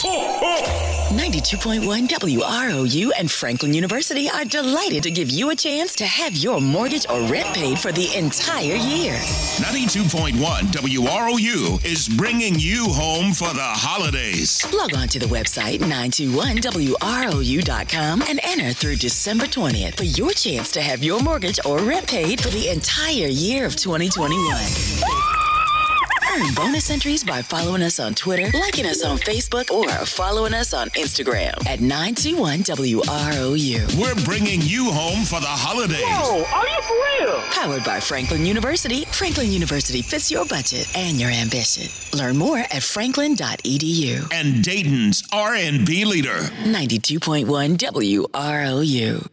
92.1 WROU and Franklin University are delighted to give you a chance to have your mortgage or rent paid for the entire year. 92.1 WROU is bringing you home for the holidays. Log on to the website 921WROU.com and enter through December 20th for your chance to have your mortgage or rent paid for the entire year of 2021. Earn bonus entries by following us on Twitter, liking us on Facebook, or following us on Instagram at 921WROU. We're bringing you home for the holidays. Whoa, are you for real? Powered by Franklin University. Franklin University fits your budget and your ambition. Learn more at franklin.edu. And Dayton's R&B leader. 92.1 WROU.